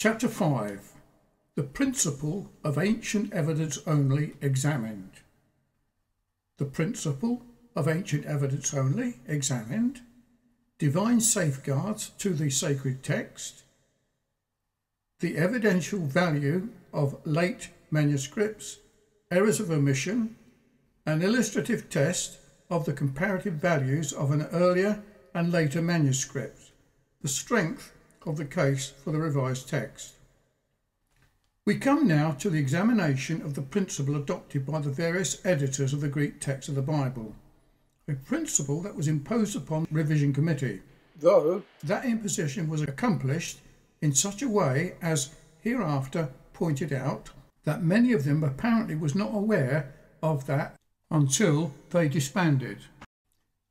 Chapter 5 The Principle of Ancient Evidence Only Examined. The Principle of Ancient Evidence Only Examined. Divine Safeguards to the Sacred Text. The Evidential Value of Late Manuscripts. Errors of Omission. An illustrative test of the comparative values of an earlier and later manuscript. The strength of the case for the revised text. We come now to the examination of the principle adopted by the various editors of the Greek text of the Bible, a principle that was imposed upon the revision committee, though that imposition was accomplished in such a way as hereafter pointed out that many of them apparently was not aware of that until they disbanded.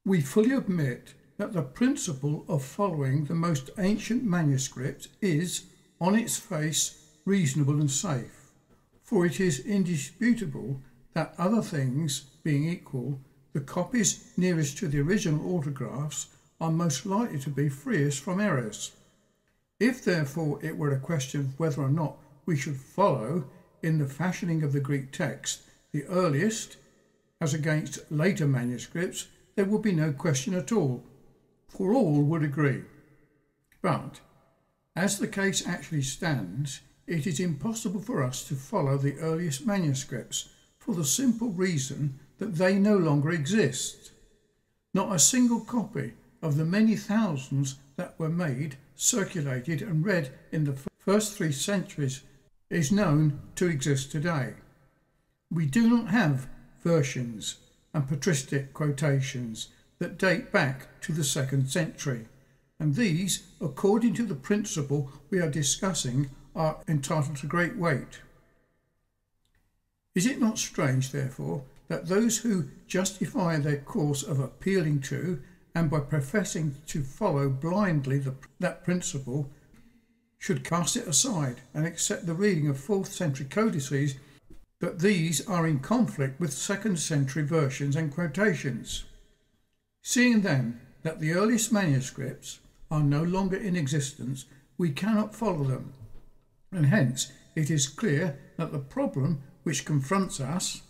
We fully admit that the principle of following the most ancient manuscript is, on its face, reasonable and safe, for it is indisputable that other things being equal, the copies nearest to the original autographs are most likely to be freest from errors. If therefore it were a question of whether or not we should follow, in the fashioning of the Greek text, the earliest, as against later manuscripts, there would be no question at all for all would agree. But, as the case actually stands, it is impossible for us to follow the earliest manuscripts for the simple reason that they no longer exist. Not a single copy of the many thousands that were made, circulated, and read in the first three centuries is known to exist today. We do not have versions and patristic quotations that date back to the second century, and these, according to the principle we are discussing, are entitled to great weight. Is it not strange, therefore, that those who justify their course of appealing to and by professing to follow blindly the, that principle should cast it aside and accept the reading of 4th century codices that these are in conflict with 2nd century versions and quotations? Seeing then that the earliest manuscripts are no longer in existence, we cannot follow them, and hence it is clear that the problem which confronts us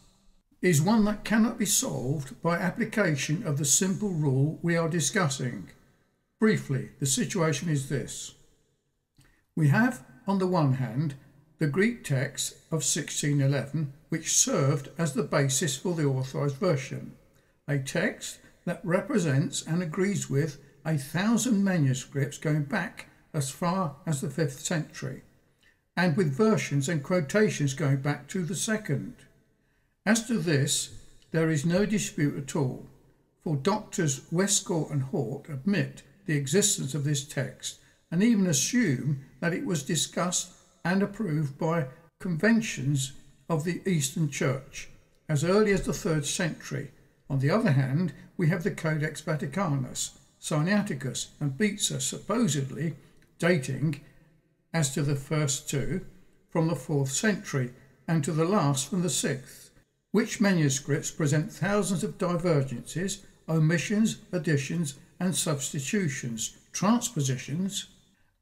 is one that cannot be solved by application of the simple rule we are discussing. Briefly, the situation is this. We have, on the one hand, the Greek text of 1611, which served as the basis for the authorised version, a text that represents and agrees with a thousand manuscripts going back as far as the 5th century, and with versions and quotations going back to the 2nd. As to this, there is no dispute at all, for Doctors Westcott and Hort admit the existence of this text and even assume that it was discussed and approved by conventions of the Eastern Church as early as the 3rd century on the other hand, we have the Codex Vaticanus, Sinaiticus, and Beza supposedly dating, as to the first two, from the 4th century, and to the last from the 6th, which manuscripts present thousands of divergences, omissions, additions, and substitutions, transpositions,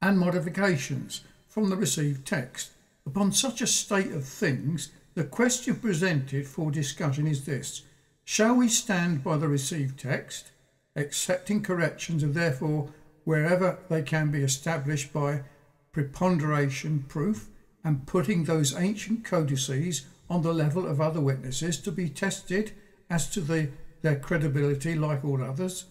and modifications from the received text. Upon such a state of things, the question presented for discussion is this Shall we stand by the received text, accepting corrections and therefore wherever they can be established by preponderation proof and putting those ancient codices on the level of other witnesses to be tested as to the, their credibility like all others?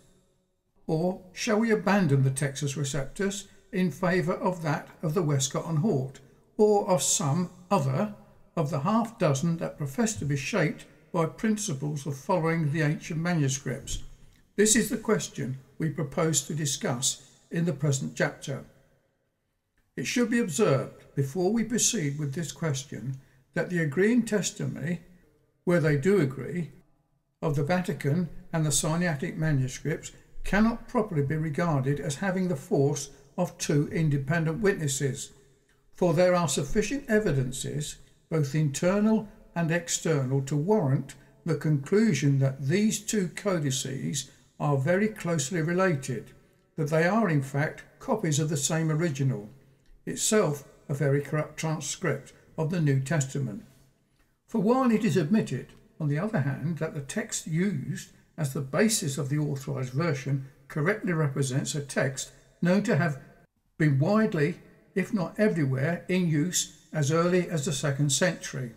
Or shall we abandon the Textus Receptus in favour of that of the Westcott and Hort, or of some other of the half dozen that profess to be shaped by principles of following the ancient manuscripts? This is the question we propose to discuss in the present chapter. It should be observed, before we proceed with this question, that the agreeing testimony, where they do agree, of the Vatican and the Sinaitic manuscripts cannot properly be regarded as having the force of two independent witnesses, for there are sufficient evidences, both internal and external to warrant the conclusion that these two codices are very closely related, that they are in fact copies of the same original, itself a very corrupt transcript of the New Testament. For while it is admitted, on the other hand, that the text used as the basis of the authorized version correctly represents a text known to have been widely, if not everywhere, in use as early as the second century.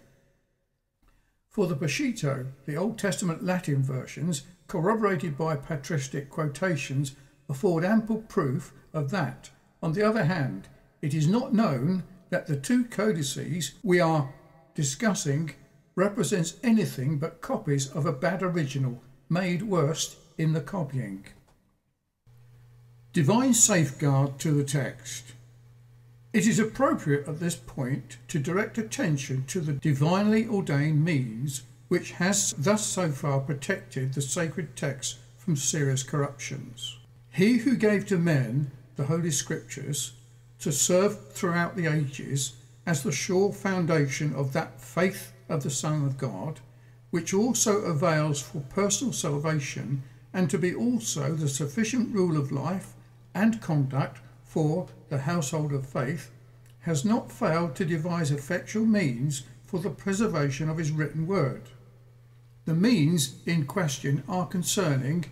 For the Peshitta, the Old Testament Latin versions, corroborated by patristic quotations, afford ample proof of that. On the other hand, it is not known that the two codices we are discussing represents anything but copies of a bad original, made worse in the copying. Divine safeguard to the text. It is appropriate at this point to direct attention to the divinely ordained means which has thus so far protected the sacred text from serious corruptions. He who gave to men the Holy Scriptures to serve throughout the ages as the sure foundation of that faith of the Son of God, which also avails for personal salvation and to be also the sufficient rule of life and conduct for the household of faith, has not failed to devise effectual means for the preservation of his written word. The means in question are concerning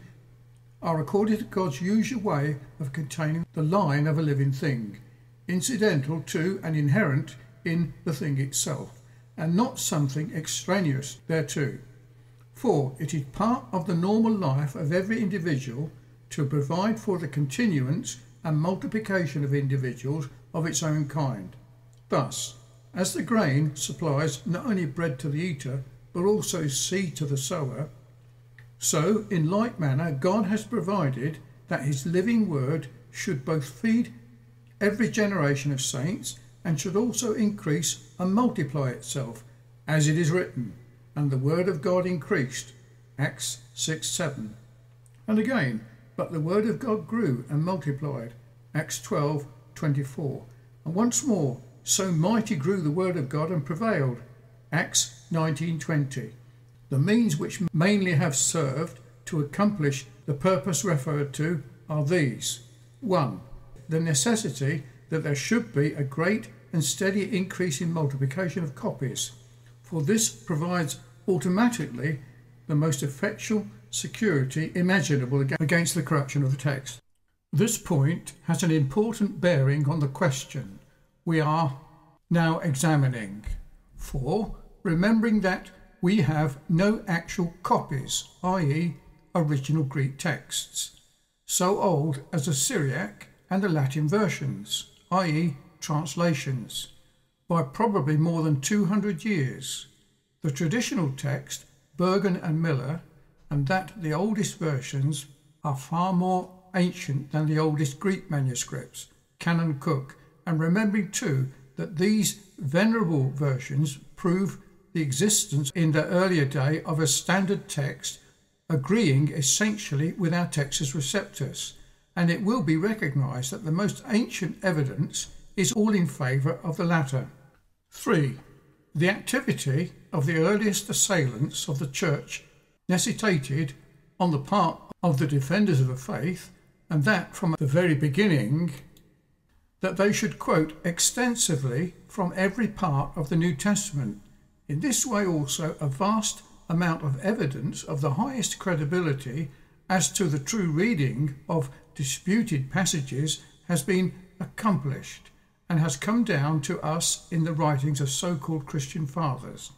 are according to God's usual way of containing the line of a living thing, incidental to and inherent in the thing itself, and not something extraneous thereto. For it is part of the normal life of every individual to provide for the continuance and multiplication of individuals of its own kind. Thus, as the grain supplies not only bread to the eater, but also seed to the sower, so in like manner God has provided that his living word should both feed every generation of saints and should also increase and multiply itself, as it is written, and the word of God increased. Acts 6 7. And again, but the word of God grew and multiplied. Acts 12 24. And once more, so mighty grew the word of God and prevailed. Acts 19:20. The means which mainly have served to accomplish the purpose referred to are these. 1. The necessity that there should be a great and steady increase in multiplication of copies, for this provides automatically the most effectual security imaginable against the corruption of the text. This point has an important bearing on the question we are now examining. For, remembering that we have no actual copies, i.e., original Greek texts, so old as the Syriac and the Latin versions, i.e., translations, by probably more than 200 years. The traditional text, Burgon and Miller, and that the oldest versions are far more ancient than the oldest Greek manuscripts, Canon Cook, and remembering too that these venerable versions prove the existence in the earlier day of a standard text agreeing essentially with our Textus Receptus, and it will be recognized that the most ancient evidence is all in favour of the latter. 3. The activity of the earliest assailants of the Church necessitated, on the part of the defenders of the faith, and that from the very beginning, that they should quote extensively from every part of the New Testament. In this way, also, a vast amount of evidence of the highest credibility as to the true reading of disputed passages has been accomplished and has come down to us in the writings of so called Christian fathers.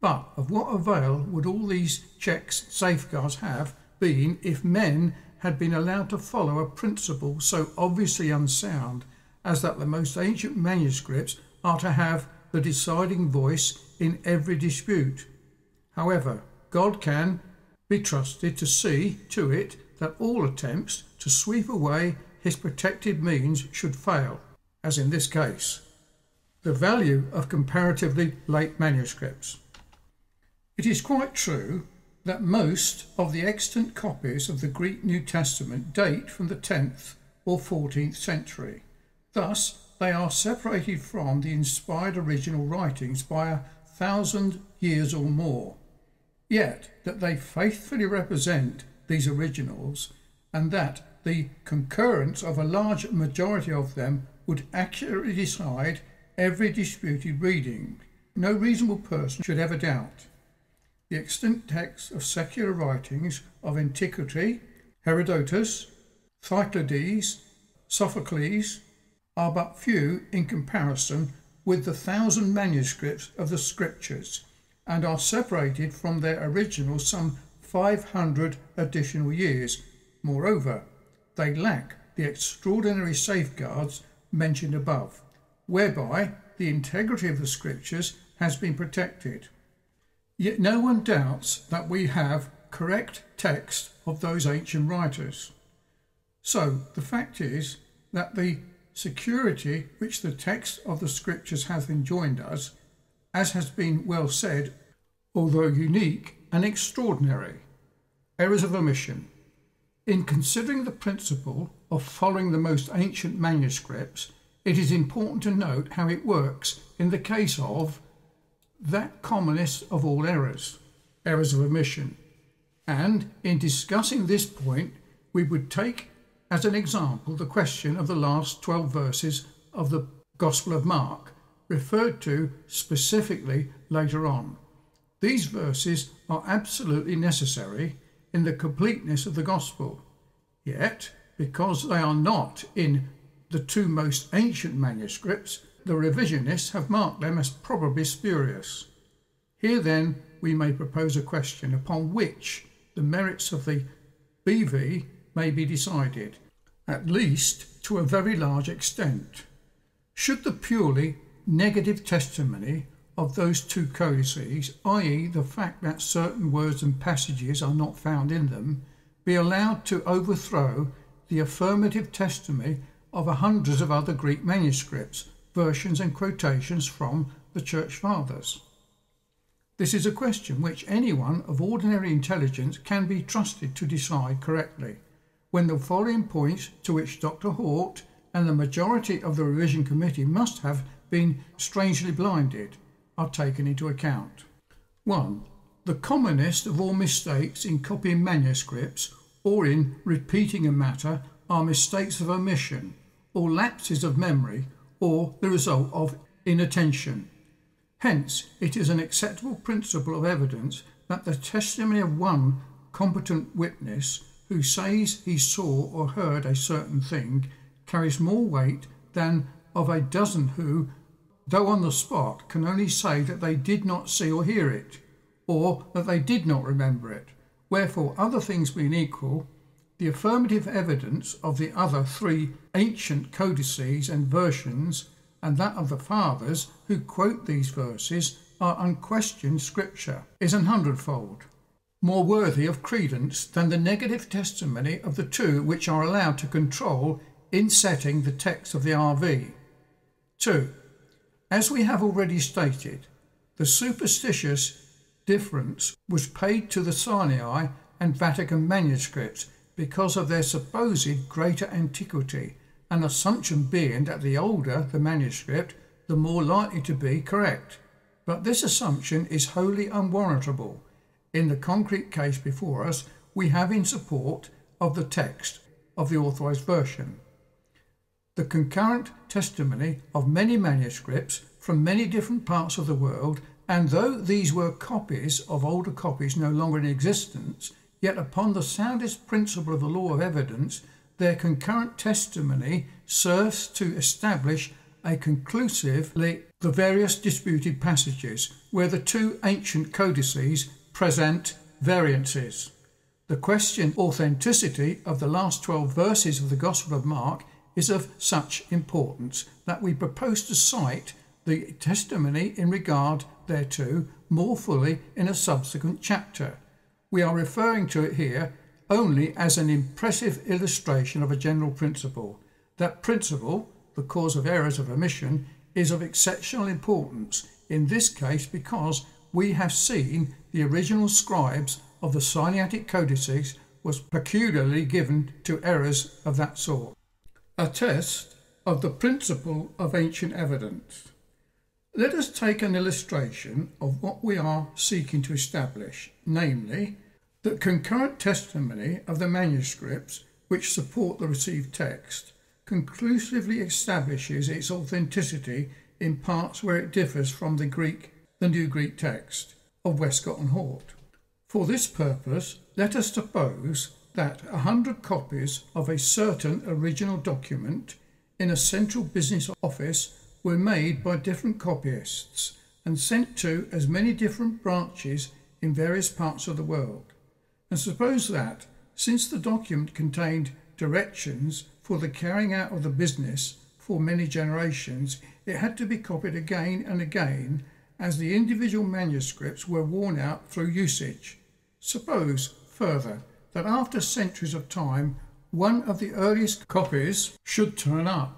But of what avail would all these checks, safeguards have been if men had been allowed to follow a principle so obviously unsound as that the most ancient manuscripts are to have the deciding voice in every dispute? However, God can be trusted to see to it that all attempts to sweep away his protected means should fail, as in this case. The value of comparatively late manuscripts. It is quite true that most of the extant copies of the Greek New Testament date from the 10th or 14th century. Thus, they are separated from the inspired original writings by a thousand years or more. Yet, that they faithfully represent these originals and that the concurrence of a large majority of them would accurately decide every disputed reading. No reasonable person should ever doubt. The extant texts of secular writings of antiquity, Herodotus, Thucydides, Sophocles, are but few in comparison with the thousand manuscripts of the scriptures and are separated from their original some 500 additional years. Moreover, they lack the extraordinary safeguards mentioned above, whereby the integrity of the scriptures has been protected. Yet no one doubts that we have correct text of those ancient writers. So the fact is that the security which the text of the scriptures hath enjoined us, as has been well said, although unique and extraordinary. Errors of omission. In considering the principle of following the most ancient manuscripts, it is important to note how it works in the case of that commonest of all errors, errors of omission. And in discussing this point, we would take as an example the question of the last 12 verses of the Gospel of Mark, referred to specifically later on. These verses are absolutely necessary in the completeness of the Gospel. Yet, because they are not in the two most ancient manuscripts, the revisionists have marked them as probably spurious. Here then we may propose a question upon which the merits of the BV may be decided, at least to a very large extent. Should the purely negative testimony of those two codices, i.e., the fact that certain words and passages are not found in them, be allowed to overthrow the affirmative testimony of hundreds of other Greek manuscripts, versions, and quotations from the Church Fathers. This is a question which anyone of ordinary intelligence can be trusted to decide correctly, when the following points to which Dr. Hort and the majority of the revision committee must have been strangely blinded are taken into account. 1. The commonest of all mistakes in copying manuscripts or in repeating a matter are mistakes of omission or lapses of memory or the result of inattention. Hence, it is an acceptable principle of evidence that the testimony of one competent witness who says he saw or heard a certain thing carries more weight than of a dozen who, though on the spot, can only say that they did not see or hear it, or that they did not remember it. Wherefore, other things being equal, the affirmative evidence of the other three ancient codices and versions, and that of the fathers who quote these verses, are unquestioned scripture, is an hundredfold more worthy of credence than the negative testimony of the two which are allowed to control in setting the text of the RV. 2. As we have already stated, the superstitious difference was paid to the Sinai and Vatican manuscripts because of their supposed greater antiquity, an assumption being that the older the manuscript, the more likely to be correct. But this assumption is wholly unwarrantable. In the concrete case before us, we have in support of the text of the authorized version the concurrent testimony of many manuscripts from many different parts of the world, and though these were copies of older copies no longer in existence, yet upon the soundest principle of the law of evidence, their concurrent testimony serves to establish a conclusively the various disputed passages where the two ancient codices present variances. The question authenticity of the last 12 verses of the Gospel of Mark is of such importance that we propose to cite the testimony in regard thereto more fully in a subsequent chapter. We are referring to it here only as an impressive illustration of a general principle. That principle, the cause of errors of omission, is of exceptional importance in this case because we have seen the original scribes of the Sinaitic codices was peculiarly given to errors of that sort a test of the principle of ancient evidence. Let us take an illustration of what we are seeking to establish, namely, that concurrent testimony of the manuscripts which support the received text conclusively establishes its authenticity in parts where it differs from the Greek, the New Greek text of Westcott and Hort. For this purpose, let us suppose that a hundred copies of a certain original document in a central business office were made by different copyists and sent to as many different branches in various parts of the world. And suppose that, since the document contained directions for the carrying out of the business for many generations, it had to be copied again and again as the individual manuscripts were worn out through usage. Suppose, further, that after centuries of time, one of the earliest copies should turn up,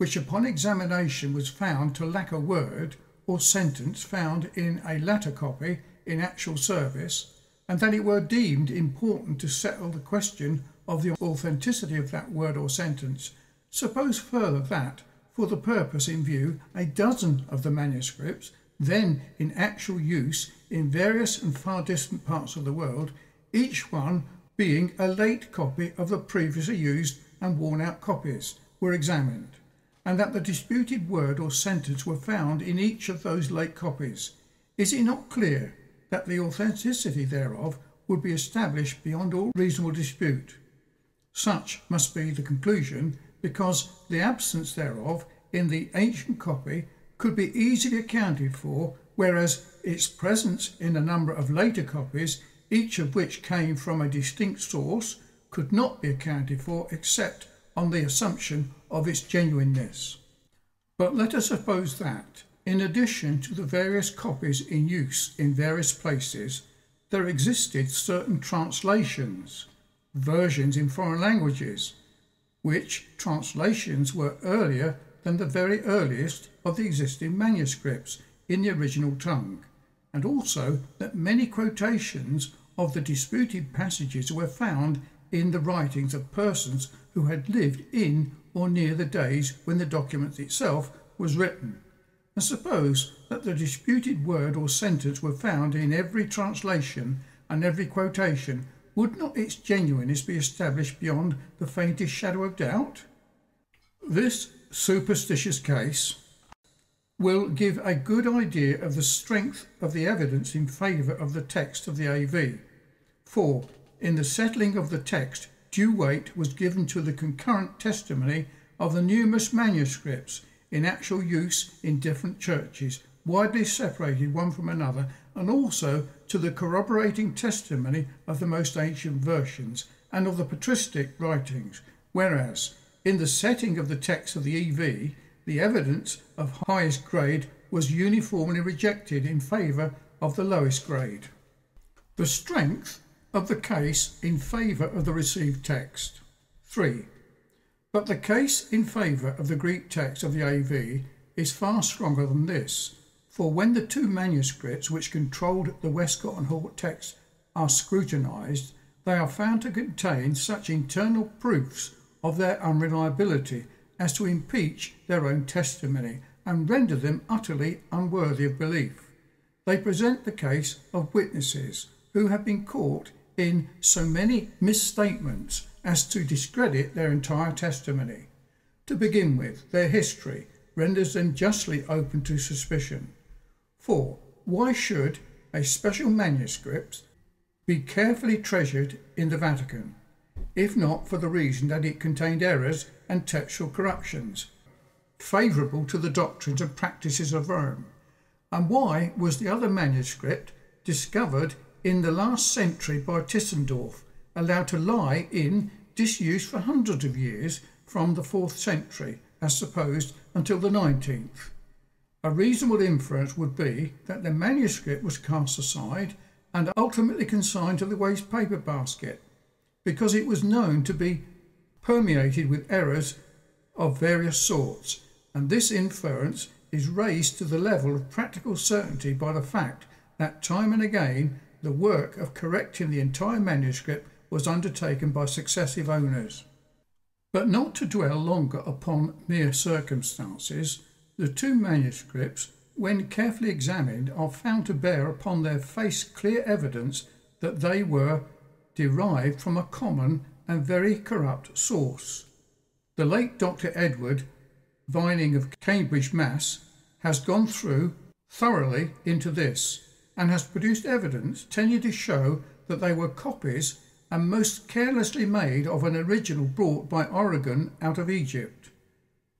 which upon examination was found to lack a word or sentence found in a latter copy in actual service, and that it were deemed important to settle the question of the authenticity of that word or sentence. Suppose further that, for the purpose in view, a dozen of the manuscripts, then in actual use in various and far distant parts of the world, each one being a late copy of the previously used and worn out copies, were examined, and that the disputed word or sentence were found in each of those late copies. Is it not clear that the authenticity thereof would be established beyond all reasonable dispute? Such must be the conclusion, because the absence thereof in the ancient copy could be easily accounted for, whereas its presence in a number of later copies each of which came from a distinct source, could not be accounted for except on the assumption of its genuineness. But let us suppose that, in addition to the various copies in use in various places, there existed certain translations, versions in foreign languages, which translations were earlier than the very earliest of the existing manuscripts in the original tongue, and also that many quotations of the disputed passages were found in the writings of persons who had lived in or near the days when the document itself was written. And suppose that the disputed word or sentence were found in every translation and every quotation, would not its genuineness be established beyond the faintest shadow of doubt? This superstitious case will give a good idea of the strength of the evidence in favour of the text of the AV. 4. In the settling of the text, due weight was given to the concurrent testimony of the numerous manuscripts in actual use in different churches, widely separated one from another, and also to the corroborating testimony of the most ancient versions and of the patristic writings, whereas in the setting of the text of the EV, the evidence of highest grade was uniformly rejected in favour of the lowest grade. The strength of the case in favour of the received text. 3. But the case in favour of the Greek text of the AV is far stronger than this, for when the two manuscripts which controlled the Westcott and Hort text are scrutinised, they are found to contain such internal proofs of their unreliability as to impeach their own testimony and render them utterly unworthy of belief. They present the case of witnesses who have been caught in so many misstatements as to discredit their entire testimony. To begin with, their history renders them justly open to suspicion. 4. Why should a special manuscript be carefully treasured in the Vatican, if not for the reason that it contained errors and textual corruptions, favourable to the doctrines and practices of Rome? And why was the other manuscript discovered in the last century by Tischendorf, allowed to lie in disuse for hundreds of years from the 4th century, as supposed, until the 19th. A reasonable inference would be that the manuscript was cast aside and ultimately consigned to the waste paper basket, because it was known to be permeated with errors of various sorts, and this inference is raised to the level of practical certainty by the fact that time and again the work of correcting the entire manuscript was undertaken by successive owners. But not to dwell longer upon mere circumstances, the two manuscripts, when carefully examined, are found to bear upon their face clear evidence that they were derived from a common and very corrupt source. The late Dr. Edward Vining of Cambridge, Mass., has gone through thoroughly into this and has produced evidence tending to show that they were copies and most carelessly made of an original brought by Origen out of Egypt,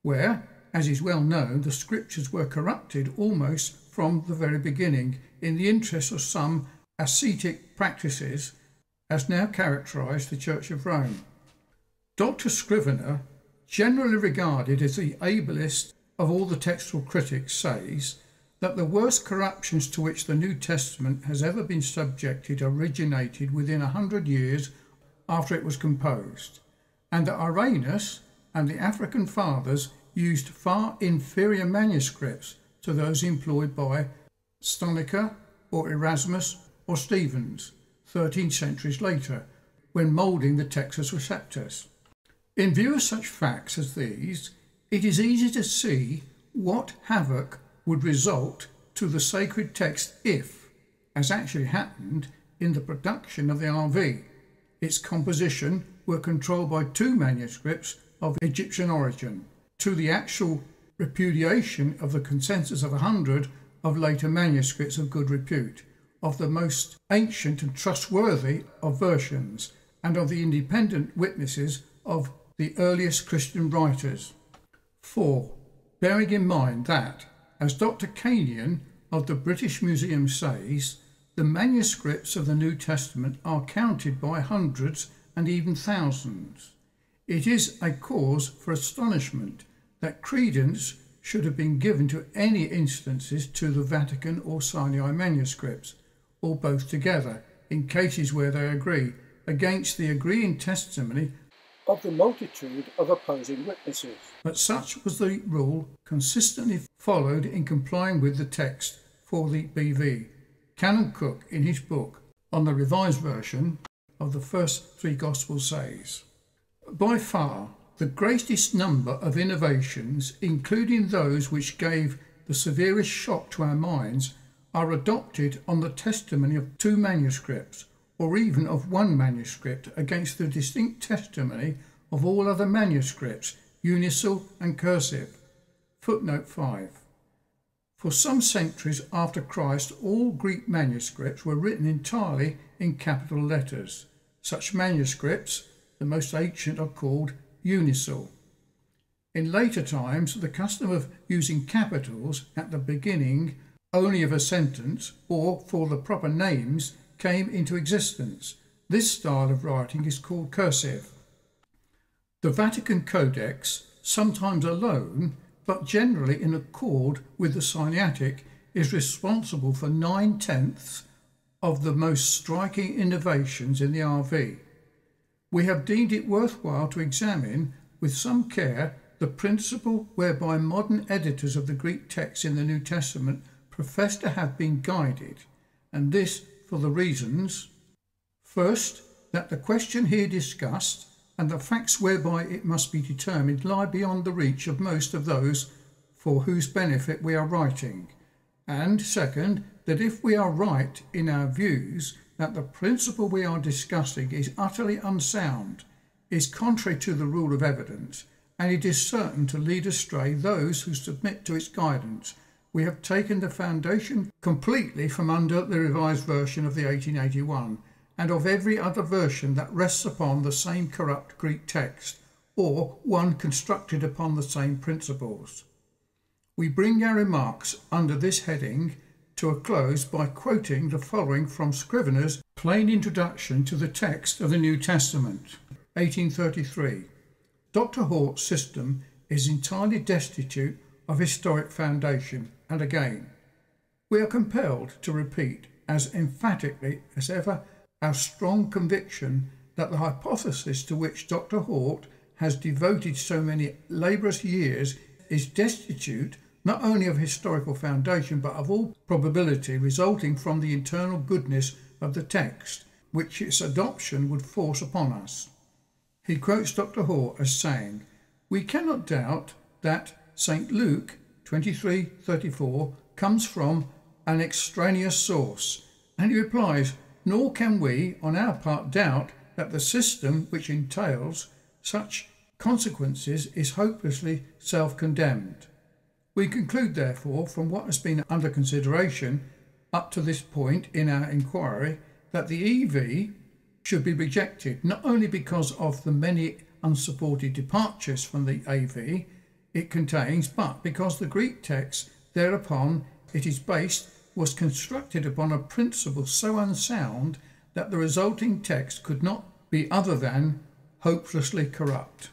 where, as is well known, the scriptures were corrupted almost from the very beginning in the interest of some ascetic practices as now characterise the Church of Rome. Dr. Scrivener, generally regarded as the ablest of all the textual critics, says that the worst corruptions to which the New Testament has ever been subjected originated within a hundred years after it was composed, and that Irenaeus and the African fathers used far inferior manuscripts to those employed by Stunica or Erasmus or Stephens, 13 centuries later, when moulding the Textus Receptus. In view of such facts as these, it is easy to see what havoc would result to the sacred text if, as actually happened in the production of the RV, its composition were controlled by two manuscripts of Egyptian origin, to the actual repudiation of the consensus of a hundred of later manuscripts of good repute, of the most ancient and trustworthy of versions, and of the independent witnesses of the earliest Christian writers. 4. Bearing in mind that, as Dr. Kenyon of the British Museum says, the manuscripts of the New Testament are counted by hundreds and even thousands. It is a cause for astonishment that credence should have been given to any instances to the Vatican or Sinai manuscripts, or both together, in cases where they agree, against the agreeing testimony of the multitude of opposing witnesses. But such was the rule consistently followed in complying with the text for the BV. Canon Cook, in his book on the Revised Version of the first three Gospels, says By far, the greatest number of innovations, including those which gave the severest shock to our minds, are adopted on the testimony of two manuscripts, or even of one manuscript, against the distinct testimony of all other manuscripts, uncial and cursive. Footnote 5. For some centuries after Christ, all Greek manuscripts were written entirely in capital letters. Such manuscripts, the most ancient, are called uncial. In later times, the custom of using capitals at the beginning only of a sentence or for the proper names came into existence. This style of writing is called cursive. The Vatican Codex, sometimes alone, but generally in accord with the Sinaitic, is responsible for nine tenths of the most striking innovations in the RV we have deemed it worthwhile to examine with some care the principle whereby modern editors of the Greek text in the New Testament profess to have been guided, and this for the reasons first, that the question here discussed and the facts whereby it must be determined lie beyond the reach of most of those for whose benefit we are writing, and second, that if we are right in our views, that the principle we are discussing is utterly unsound, is contrary to the rule of evidence, and it is certain to lead astray those who submit to its guidance. We have taken the foundation completely from under the revised version of the 1881 and of every other version that rests upon the same corrupt Greek text or one constructed upon the same principles. We bring our remarks under this heading to a close by quoting the following from Scrivener's Plain Introduction to the Text of the New Testament, 1833. Dr. Hort's system is entirely destitute of historic foundation, and again, we are compelled to repeat as emphatically as ever our strong conviction that the hypothesis to which Dr. Hort has devoted so many laborious years is destitute not only of historical foundation but of all probability resulting from the internal goodness of the text, which its adoption would force upon us. He quotes Dr. Hort as saying, We cannot doubt that St. Luke 23:34 comes from an extraneous source, and he replies, Nor can we, on our part, doubt that the system which entails such consequences is hopelessly self condemned. We conclude, therefore, from what has been under consideration up to this point in our inquiry, that the EV should be rejected not only because of the many unsupported departures from the AV it contains, but because the Greek text thereupon it is based was constructed upon a principle so unsound that the resulting text could not be other than hopelessly corrupt.